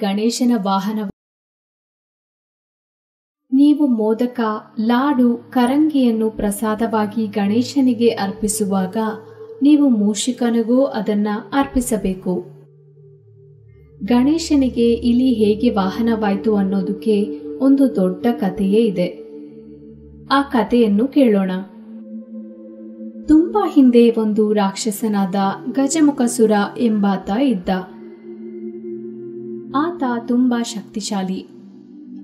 ಗಣೇಶನ ವಾಹನ ನೀವು ಮೋದಕ, ಲಾಡು, ಕರಂಗಿಯನ್ನು ಪ್ರಸಾದವಾಗಿ ಗಣೇಶನಿಗೆ ಅರ್ಪಿಸುವಾಗ ನೀವು ಮೂಷಿಕನಿಗೂ ಅದನ್ನ ಅರ್ಪಿಸಬೇಕು. ಗಣೇಶನಿಗೆ ಇಲಿ ಹೇಗೆ ವಾಹನವಾಯಿತು ಅನ್ನೋದಕ್ಕೆ ಒಂದು ದೊಡ್ಡ ಕಥೆಯೇ ಇದೆ. ಆ ಕಥೆಯನ್ನು ಕೇಳೋಣ. ತುಂಬಾ ಹಿಂದೆ ಒಂದು ರಾಕ್ಷಸನಾದ ಗಜಮುಖಸುರ ಎಂಬಾತ ಇದ್ದ. ತುಂಬಾ ಶಕ್ತಿಶಾಲಿ.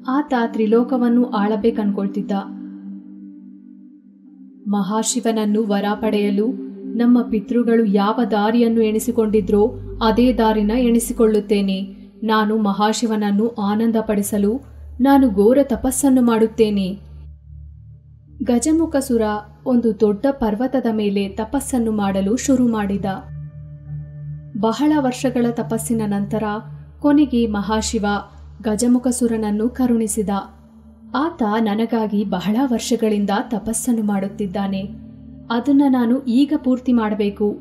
ಆತ ತ್ರಿಲೋಕವನ್ನು ಆಳಬೇಕನ್ಕೊಳ್ತಿದ್ದ. ಮಹಾಶಿವನನ್ನು ವರ ಪಡೆಯಲು ನಮ್ಮ ಪಿತೃಗಳು ಯಾವ ದಾರಿಯನ್ನು ಎಣಿಸಿಕೊಂಡಿದ್ರೋ ಅದೇ ದಾರಿನ ಎಣಿಸಿಕೊಳ್ಳುತ್ತೇನೆ. ನಾನು ಮಹಾಶಿವನನ್ನು ಆನಂದಪಡಿಸಲು ನಾನು ಘೋರ ತಪಸ್ಸನ್ನು ಮಾಡುತ್ತೇನೆ. ಗಜಮುಖಸುರ ಒಂದು ದೊಡ್ಡ ಪರ್ವತದ ಮೇಲೆ ತಪಸ್ಸನ್ನು ಮಾಡಲು ಶುರು ಮಾಡಿದ. ಬಹಳ ವರ್ಷಗಳ ತಪಸ್ಸಿನ ನಂತರ ಕೊನೆಗೆ ಮಹಾಶಿವ ಗಜಮುಖಸುರನನ್ನು ಕರುಣಿಸಿದ. ಆತ ನನಗಾಗಿ ಬಹಳ ವರ್ಷಗಳಿಂದ ತಪಸ್ಸನ್ನು ಮಾಡುತ್ತಿದ್ದಾನೆ. ಅದನ್ನ ನಾನು ಈಗ ಪೂರ್ತಿ ಮಾಡಬೇಕು.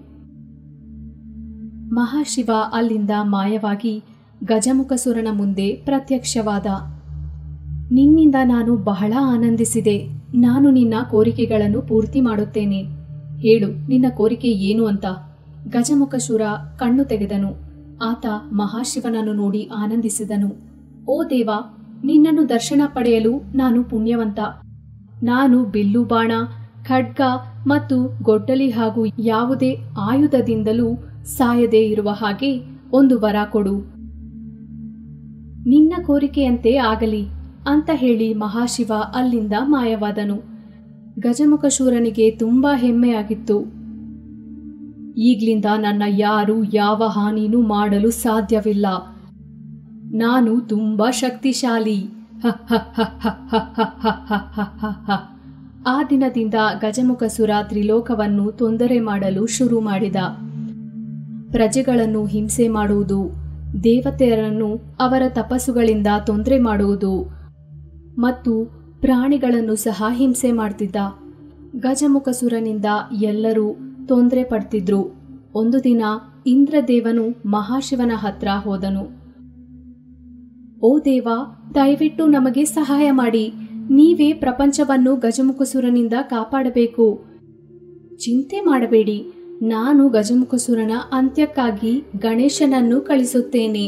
ಮಹಾಶಿವ ಅಲ್ಲಿಂದ ಮಾಯವಾಗಿ ಗಜಮುಖಸುರನ ಮುಂದೆ ಪ್ರತ್ಯಕ್ಷವಾದ. ನಿನ್ನಿಂದ ನಾನು ಬಹಳ ಆನಂದಿಸಿದೆ. ನಾನು ನಿನ್ನ ಕೋರಿಕೆಗಳನ್ನು ಪೂರ್ತಿ ಮಾಡುತ್ತೇನೆ. ಹೇಳು, ನಿನ್ನ ಕೋರಿಕೆ ಏನು ಅಂತ? ಗಜಮುಖಸುರ ಕಣ್ಣು ತೆಗೆದನು. ಆತ ಮಹಾಶಿವನನ್ನು ನೋಡಿ ಆನಂದಿಸಿದನು. ಓ ದೇವ, ನಿನ್ನನ್ನು ದರ್ಶನ ಪಡೆಯಲು ನಾನು ಪುಣ್ಯವಂತ. ನಾನು ಬಿಲ್ಲು ಬಾಣ ಖಡ್ಗ ಮತ್ತು ಗೊಡ್ಡಲಿ ಹಾಗೂ ಯಾವುದೇ ಆಯುಧದಿಂದಲೂ ಸಾಯದೇ ಇರುವ ಹಾಗೆ ಒಂದು ವರ ಕೊಡು. ನಿನ್ನ ಕೋರಿಕೆಯಂತೆ ಆಗಲಿ ಅಂತ ಹೇಳಿ ಮಹಾಶಿವ ಅಲ್ಲಿಂದ ಮಾಯವಾದನು. ಗಜಮುಖಶೂರನಿಗೆ ತುಂಬಾ ಹೆಮ್ಮೆಯಾಗಿತ್ತು. ಈಗ್ಲಿಂದ ನನ್ನ ಯಾರು ಯಾವ ಹಾನಿನೂ ಮಾಡಲು ಸಾಧ್ಯವಿಲ್ಲ ನಾನು ತುಂಬ ಶಕ್ತಿಶಾಲಿ ಆ ದಿನದಿಂದ ಗಜಮುಖಸುರ ತ್ರಿಲೋಕವನ್ನು ತೊಂದರೆ ಮಾಡಲು ಶುರು ಮಾಡಿದ ಪ್ರಜೆಗಳನ್ನು ಹಿಂಸೆ ಮಾಡುವುದು ದೇವತೆಯರನ್ನು ಅವರ ತಪಸ್ಸುಗಳಿಂದ ತೊಂದರೆ ಮಾಡುವುದು ಮತ್ತು ಪ್ರಾಣಿಗಳನ್ನು ಸಹ ಹಿಂಸೆ ಮಾಡ್ತಿದ್ದ ಗಜಮುಖಸುರನಿಂದ ಎಲ್ಲರೂ ತೊಂದರೆ ಪಡ್ತಿದ್ರು. ಒಂದು ದಿನ ಇಂದ್ರದೇವನು ಮಹಾಶಿವನ ಹತ್ರ ಹೋದನು. ಓ ದೇವ, ದಯವಿಟ್ಟು ನಮಗೆ ಸಹಾಯ ಮಾಡಿ. ನೀವೇ ಪ್ರಪಂಚವನ್ನು ಗಜಮುಖಸುರನಿಂದ ಕಾಪಾಡಬೇಕು. ಚಿಂತೆ ಮಾಡಬೇಡಿ. ನಾನು ಗಜಮುಖಸುರನ ಅಂತ್ಯಕ್ಕಾಗಿ ಗಣೇಶನನ್ನು ಕಳಿಸುತ್ತೇನೆ.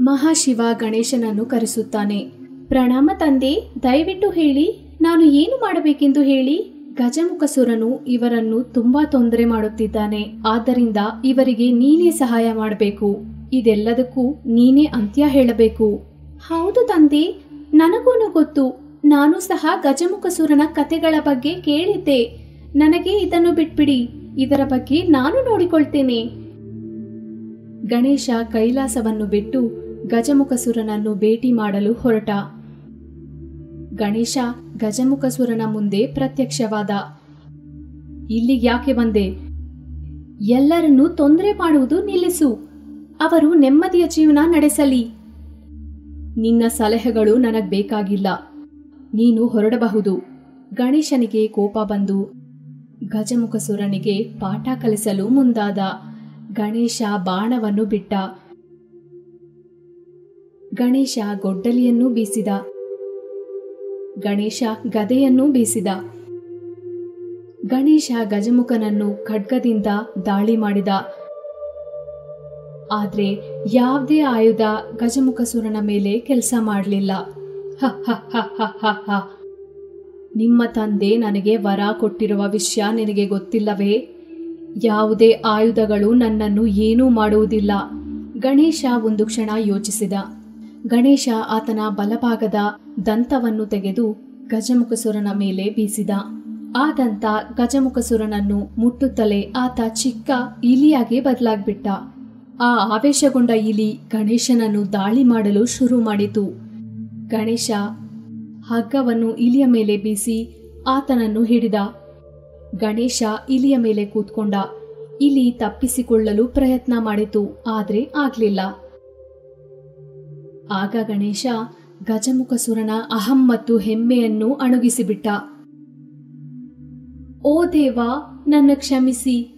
ಮಹಾಶಿವ ಗಣೇಶನನ್ನು ಕರೆಸುತ್ತಾನೆ. ಪ್ರಣಾಮ ತಂದೆ, ದಯವಿಟ್ಟು ಹೇಳಿ, ನಾನು ಏನು ಮಾಡಬೇಕೆಂದು ಹೇಳಿ? ಗಜಮುಖಸುರನು ಇವರನ್ನು ತುಂಬಾ ತೊಂದರೆ ಮಾಡುತ್ತಿದ್ದಾನೆ. ಆದ್ದರಿಂದ ಇವರಿಗೆ ನೀನೇ ಸಹಾಯ ಮಾಡಬೇಕು. ಇದೆಲ್ಲದಕ್ಕೂ ನೀನೇ ಅಂತ್ಯ ಹೇಳಬೇಕು. ಹೌದು ತಂದೆ, ನನಗೂನು ಗೊತ್ತು. ನಾನು ಸಹ ಗಜಮುಖಸುರನ ಕತೆಗಳ ಬಗ್ಗೆ ಕೇಳಿದ್ದೆ. ನನಗೆ ಇದನ್ನು ಬಿಟ್ಬಿಡಿ. ಇದರ ಬಗ್ಗೆ ನಾನು ನೋಡಿಕೊಳ್ತೇನೆ. ಗಣೇಶ ಕೈಲಾಸವನ್ನು ಬಿಟ್ಟು ಗಜಮುಖಸುರನನ್ನು ಭೇಟಿ ಮಾಡಲು ಹೊರಟ. ಗಣೇಶ ಗಜಮುಖಸುರನ ಮುಂದೆ ಪ್ರತ್ಯಕ್ಷವಾದ. ಇಲ್ಲಿಗೆ ಯಾಕೆ ಬಂದೆ? ಎಲ್ಲರನ್ನೂ ತೊಂದರೆ ಮಾಡುವುದು ನಿಲ್ಲಿಸು. ಅವರು ನೆಮ್ಮದಿಯ ಜೀವನ ನಡೆಸಲಿ. ನಿನ್ನ ಸಲಹೆಗಳು ನನಗ್ ಬೇಕಾಗಿಲ್ಲ. ನೀನು ಹೊರಡಬಹುದು. ಗಣೇಶನಿಗೆ ಕೋಪ ಬಂದು ಗಜಮುಖಸುರನಿಗೆ ಪಾಠ ಕಲಿಸಲು ಮುಂದಾದ. ಗಣೇಶ ಬಾಣವನ್ನು ಬಿಟ್ಟ. ಗಣೇಶ ಗೊಡ್ಡಲಿಯನ್ನು ಬೀಸಿದ. ಗಣೇಶ ಗದೆಯನ್ನು ಬೀಸಿದ. ಗಣೇಶ ಗಜಮುಖನನ್ನು ಖಡ್ಗದಿಂದ ದಾಳಿ ಮಾಡಿದ. ಆದ್ರೆ ಯಾವುದೇ ಆಯುಧ ಗಜಮುಖ ಸುರನ ಮೇಲೆ ಕೆಲಸ ಮಾಡಲಿಲ್ಲ. ನಿಮ್ಮ ತಂದೆ ನನಗೆ ವರ ಕೊಟ್ಟಿರುವ ವಿಷಯ ನಿನಗೆ ಗೊತ್ತಿಲ್ಲವೇ? ಯಾವುದೇ ಆಯುಧಗಳು ನನ್ನನ್ನು ಏನೂ ಮಾಡುವುದಿಲ್ಲ. ಗಣೇಶ ಒಂದು ಕ್ಷಣ ಯೋಚಿಸಿದ. ಗಣೇಶ ಆತನ ಬಲಭಾಗದ ದಂತವನ್ನು ತೆಗೆದು ಗಜಮುಖಸುರನ ಮೇಲೆ ಬೀಸಿದ. ಆ ದಂತ ಗಜಮುಖಸುರನನ್ನು ಮುಟ್ಟುತ್ತಲೇ ಆತ ಚಿಕ್ಕ ಇಲಿಯಾಗಿ ಬದಲಾಗ್ಬಿಟ್ಟ. ಆ ಆವೇಶಗೊಂಡ ಇಲಿ ಗಣೇಶನನ್ನು ದಾಳಿ ಮಾಡಲು ಶುರು ಮಾಡಿತು. ಗಣೇಶ ಹಗ್ಗವನ್ನು ಇಲಿಯ ಮೇಲೆ ಬೀಸಿ ಆತನನ್ನು ಹಿಡಿದ. ಗಣೇಶ ಇಲಿಯ ಮೇಲೆ ಕೂತ್ಕೊಂಡ. ಇಲಿ ತಪ್ಪಿಸಿಕೊಳ್ಳಲು ಪ್ರಯತ್ನ ಮಾಡಿತು, ಆದರೆ ಆಗ್ಲಿಲ್ಲ. ಆಗ ಗಣೇಶ, ಗಜಮುಖಸುರನ ಅಹಂ ಮತ್ತು ಹೆಮ್ಮೆಯನ್ನು ಅಣುಗಿಸಿಬಿಟ್ಟ. ಓ ದೇವ, ನನ್ನ ಕ್ಷಮಿಸಿ.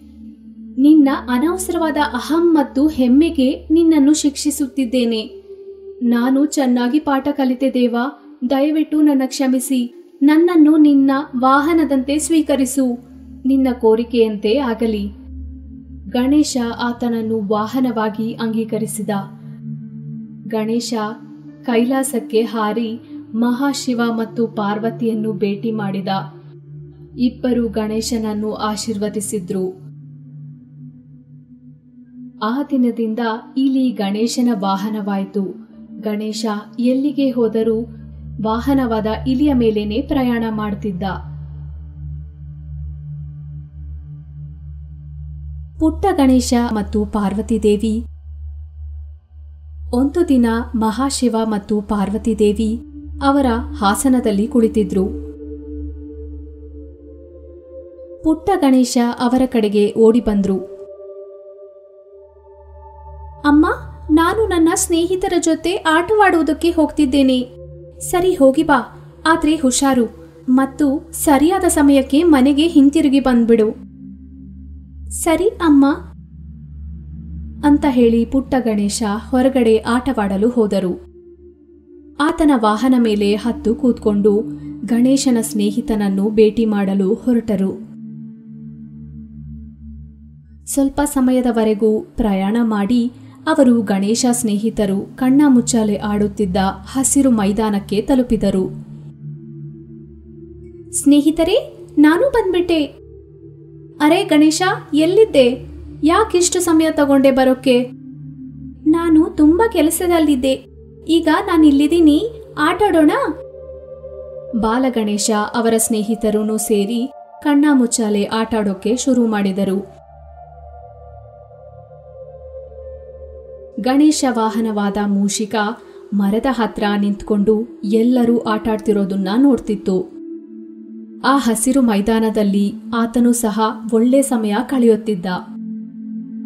ನಿನ್ನ ಅನವಸರವಾದ ಅಹಂ ಮತ್ತು ಹೆಮ್ಮೆಗೆ ನಿನ್ನನ್ನು ಶಿಕ್ಷಿಸುತ್ತಿದ್ದೇನೆ. ನಾನು ಚೆನ್ನಾಗಿ ಪಾಠ ಕಲಿತೆ ದೇವ, ದಯವಿಟ್ಟು ನನ್ನ ಕ್ಷಮಿಸಿ. ನನ್ನನ್ನು ನಿನ್ನ ವಾಹನದಂತೆ ಸ್ವೀಕರಿಸು. ನಿನ್ನ ಕೋರಿಕೆಯಂತೆ ಆಗಲಿ. ಗಣೇಶ ಆತನನ್ನು ವಾಹನವಾಗಿ ಅಂಗೀಕರಿಸಿದ. ಗಣೇಶ ಕೈಲಾಸಕ್ಕೆ ಹಾರಿ ಮಹಾಶಿವ ಮತ್ತು ಪಾರ್ವತಿಯನ್ನು ಭೇಟಿ ಮಾಡಿದ. ಇಬ್ಬರು ಗಣೇಶನನ್ನು ಆಶೀರ್ವದಿಸಿದ್ರು. ಆ ದಿನದಿಂದ ಇಲ್ಲಿ ಗಣೇಶನ ವಾಹನವಾಯಿತು. ಗಣೇಶ ಎಲ್ಲಿಗೆ ಹೋದರೂ ವಾಹನವಾದ ಇಲಿಯ ಮೇಲೇನೆ ಪ್ರಯಾಣ ಮಾಡ್ತಿದ್ದ. ಪುಟ್ಟ ಗಣೇಶ ಮತ್ತು ಪಾರ್ವತಿ ದೇವಿ ಒಂದು ದಿನ ಮಹಾಶಿವ ಮತ್ತು ಪಾರ್ವತಿ ದೇವಿ ಅವರ ಹಾಸನದಲ್ಲಿ ಕುಳಿತಿದ್ರು. ಪುಟ್ಟ ಗಣೇಶ ಅವರ ಕಡೆಗೆ ಓಡಿ ಬಂದ್ರು. ಅಮ್ಮ, ನಾನು ನನ್ನ ಸ್ನೇಹಿತರ ಜೊತೆ ಆಟವಾಡುವುದಕ್ಕೆ ಹೋಗ್ತಿದ್ದೇನೆ. ಸರಿ, ಹೋಗಿ ಬಾ. ಆದ್ರೆ ಹುಷಾರು. ಮತ್ತು ಸರಿಯಾದ ಸಮಯಕ್ಕೆ ಮನೆಗೆ ಹಿಂತಿರುಗಿ ಬಂದ್ಬಿಡು. ಸರಿ, ಅಮ್ಮ. ಅಂತ ಹೇಳಿ ಪುಟ್ಟ ಗಣೇಶ ಹೊರಗಡೆ ಆಟವಾಡಲು ಹೋದರು. ಆತನ ವಾಹನ ಮೇಲೆ ಹತ್ತು ಕೂತ್ಕೊಂಡು ಗಣೇಶನ ಸ್ನೇಹಿತನನ್ನು ಭೇಟಿ ಮಾಡಲು ಹೊರಟರು. ಸ್ವಲ್ಪ ಸಮಯದವರೆಗೂ ಪ್ರಯಾಣ ಮಾಡಿ ಅವರು ಗಣೇಶ ಸ್ನೇಹಿತರು ಕಣ್ಣ ಮುಚ್ಚಾಲೆ ಆಡುತ್ತಿದ್ದ ಹಸಿರು ಮೈದಾನಕ್ಕೆ ತಲುಪಿದರು. ಸ್ನೇಹಿತರೇ, ನಾನು ಬಂದ್ಬಿಟ್ಟೆ. ಅರೆ ಗಣೇಶ, ಎಲ್ಲಿದ್ದೆ? ಯಾಕಿಷ್ಟು ಸಮಯ ತಗೊಂಡೆ ಬರೋಕ್ಕೆ? ನಾನು ತುಂಬಾ ಕೆಲಸದಲ್ಲಿದ್ದೆ. ಈಗ ನಾನು ಇಲ್ಲಿದ್ದೀನಿ ಆಟಾಡೋಣ? ಬಾಲಗಣೇಶ ಅವರ ಸ್ನೇಹಿತರೂ ಸೇರಿ ಕಣ್ಣ ಮುಚ್ಚಾಲೆ ಆಟಾಡೋಕೆ ಶುರು ಮಾಡಿದರು. ಗಣೇಶ ವಾಹನವಾದ ಮೂಷಿಕ ಮರದ ಹತ್ರ ನಿಂತ್ಕೊಂಡು ಎಲ್ಲರೂ ಆಟಾಡ್ತಿರೋದನ್ನ ನೋಡ್ತಿತ್ತು. ಆ ಹಸಿರು ಮೈದಾನದಲ್ಲಿ ಆತನು ಸಹ ಒಳ್ಳೆ ಸಮಯ ಕಳೆಯುತ್ತಿದ್ದ.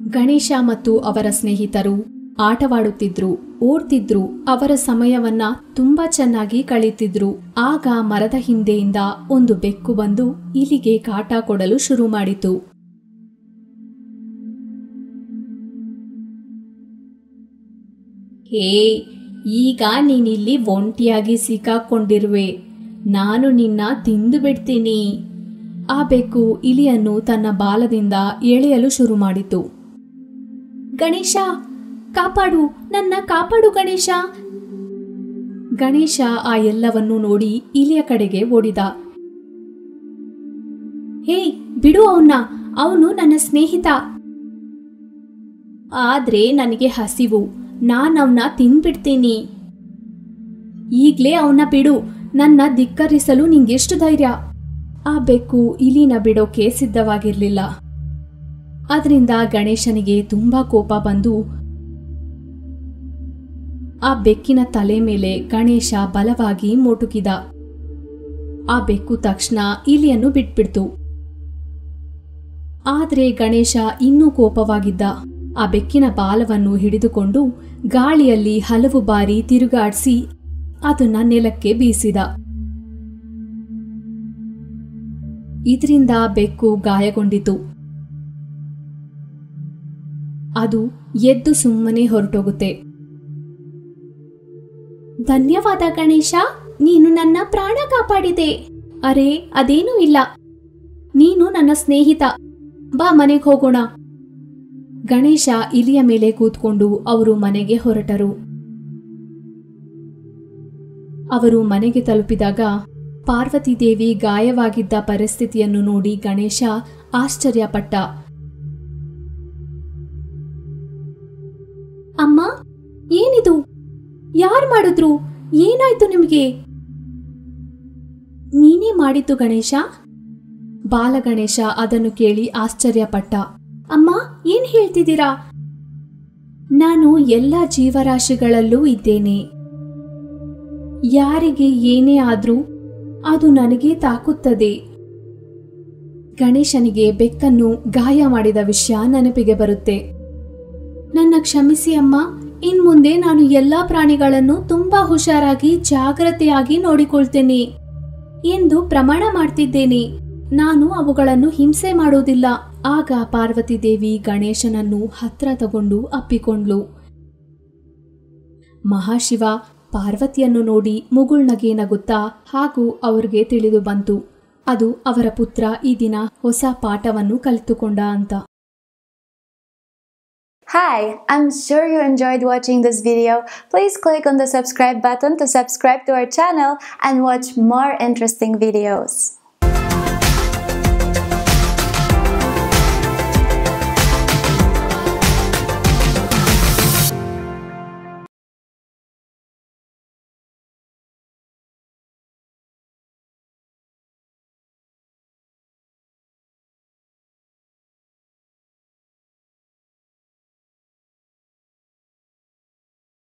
ಗಣೇಶ ಮತ್ತು ಅವರ ಸ್ನೇಹಿತರು ಆಟವಾಡುತ್ತಿದ್ರು, ಓಡ್ತಿದ್ರು, ಅವರ ಸಮಯವನ್ನ ತುಂಬಾ ಚೆನ್ನಾಗಿ ಕಳೀತಿದ್ರು. ಆಗ ಮರದ ಹಿಂದೆಯಿಂದ ಒಂದು ಬೆಕ್ಕು ಬಂದು ಇಲಿಗೆ ಕಾಟ ಕೊಡಲು ಶುರು ಮಾಡಿತು. ಹೇ, ಈಗ ನೀನಿಲ್ಲಿ ಒಂಟಿಯಾಗಿ ಸಿಕ್ಕಾಕೊಂಡಿರುವೆ. ನಾನು ನಿನ್ನ ತಿಂದು ಬಿಡ್ತೀನಿ. ಆ ಬೆಕ್ಕು ಇಲಿಯನ್ನು ತನ್ನ ಬಾಲದಿಂದ ಎಳೆಯಲು ಶುರು ಮಾಡಿತು. ಗಣೇಶ, ಕಾಪಾಡು, ನನ್ನ ಕಾಪಾಡು ಗಣೇಶ. ಗಣೇಶ ಆ ಎಲ್ಲವನ್ನು ನೋಡಿ ಇಲಿಯ ಕಡೆಗೆ ಓಡಿದ. ಹೇ, ಬಿಡು ಅವನ್ನ ಅವನು ನನ್ನ ಸ್ನೇಹಿತ. ಆದ್ರೆ ನನಗೆ ಹಸಿವು, ನಾನು ಅವನ್ನ ತಿನ್ಬಿಡ್ತೀನಿ. ಈಗ್ಲೇ ಅವನ್ನ ಬಿಡು, ನನ್ನ ಧಿಕ್ಕರಿಸಲು ನಿಂಗೆಷ್ಟು ಧೈರ್ಯ. ಆ ಬೆಕ್ಕು ಇಲಿನ ಬಿಡೋಕೆ ಸಿದ್ಧವಾಗಿರ್ಲಿಲ್ಲ. ಅದರಿಂದ ಗಣೇಶನಿಗೆ ತುಂಬಾ ಕೋಪ ಬಂದು ಆ ಬೆಕ್ಕಿನ ತಲೆ ಮೇಲೆ ಗಣೇಶ ಬಲವಾಗಿ ಮೋಟುಕಿದ. ಆ ಬೆಕ್ಕು ತಕ್ಷಣ ಇಲಿಯನ್ನು ಬಿಟ್ಬಿಡ್ತು. ಆದರೆ ಗಣೇಶ ಇನ್ನೂ ಕೋಪವಾಗಿದ್ದ. ಆ ಬೆಕ್ಕಿನ ಬಾಲವನ್ನು ಹಿಡಿದುಕೊಂಡು ಗಾಳಿಯಲ್ಲಿ ಹಲವು ಬಾರಿ ತಿರುಗಾಡಿಸಿ ಅದನ್ನ ನೆಲಕ್ಕೆ ಬೀಸಿದ. ಇದರಿಂದ ಬೆಕ್ಕು ಗಾಯಗೊಂಡಿತು. ಅದು ಎದ್ದು ಸುಮ್ಮನೆ ಹೊರಟೋಗುತ್ತೆ. ಧನ್ಯವಾದ ಗಣೇಶ, ನೀನು ನನ್ನ ಪ್ರಾಣ ಕಾಪಾಡಿದೆ. ಅರೆ, ಅದೇನೂ ಇಲ್ಲ. ನೀನು ನನ್ನ ಸ್ನೇಹಿತ. ಬಾ ಮನೆಗೆ ಹೋಗೋಣ. ಗಣೇಶ ಇಲಿಯ ಮೇಲೆ ಕೂತ್ಕೊಂಡು ಅವರು ಮನೆಗೆ ಹೊರಟರು. ಅವರು ಮನೆಗೆ ತಲುಪಿದಾಗ ಪಾರ್ವತಿದೇವಿ ಗಾಯವಾಗಿದ್ದ ಪರಿಸ್ಥಿತಿಯನ್ನು ನೋಡಿ ಗಣೇಶ ಆಶ್ಚರ್ಯಪಟ್ಟ. ಅಮ್ಮ, ಏನಿದು? ಯಾರು ಮಾಡಿದ್ರು? ಏನಾಯ್ತು ನಿಮಗೆ? ನೀನೇ ಮಾಡಿದ್ದು ಗಣೇಶ? ಬಾಲಗಣೇಶ ಅದನ್ನು ಕೇಳಿ ಆಶ್ಚರ್ಯಪಟ್ಟ. ಅಮ್ಮ, ಏನ್ ಹೇಳ್ತಿದ್ದೀರಾ? ನಾನು ಎಲ್ಲ ಜೀವರಾಶಿಗಳಲ್ಲೂ ಇದ್ದೇನೆ. ಯಾರಿಗೆ ಏನೇ ಆದ್ರೂ ಅದು ನನಗೆ ತಾಕುತ್ತದೆ. ಗಣೇಶನಿಗೆ ಬೆಕ್ಕನ್ನು ಗಾಯ ಮಾಡಿದ ವಿಷಯ ನೆನಪಿಗೆ ಬರುತ್ತೆ. ನನ್ನ ಕ್ಷಮಿಸಿ ಅಮ್ಮ. ಇನ್ ಮುಂದೆ ನಾನು ಎಲ್ಲಾ ಪ್ರಾಣಿಗಳನ್ನು ತುಂಬಾ ಹುಷಾರಾಗಿ, ಜಾಗ್ರತೆಯಾಗಿ ನೋಡಿಕೊಳ್ತೇನೆ ಎಂದು ಪ್ರಮಾಣ ಮಾಡ್ತಿದ್ದೇನೆ. ನಾನು ಅವುಗಳನ್ನು ಹಿಂಸೆ ಮಾಡುವುದಿಲ್ಲ. ಆಗ ಪಾರ್ವತಿ ದೇವಿ ಗಣೇಶನನ್ನು ಹತ್ರ ತಗೊಂಡು ಅಪ್ಪಿಕೊಂಡ್ಲು ಮಹಾಶಿವ ಪಾರ್ವತಿಯನ್ನು ನೋಡಿ ಮುಗುಳ್ನಗೆ ನಗುತ್ತಾ ಹಾಗೂ ಅವ್ರಿಗೆ ತಿಳಿದು ಬಂತು. ಅದು ಅವರ ಪುತ್ರ ಈ ದಿನ ಹೊಸ ಪಾಠವನ್ನು ಕಲಿತುಕೊಂಡ ಅಂತ. Hi, I'm sure you enjoyed watching this video. Please click on the subscribe button to subscribe to our channel and watch more interesting videos.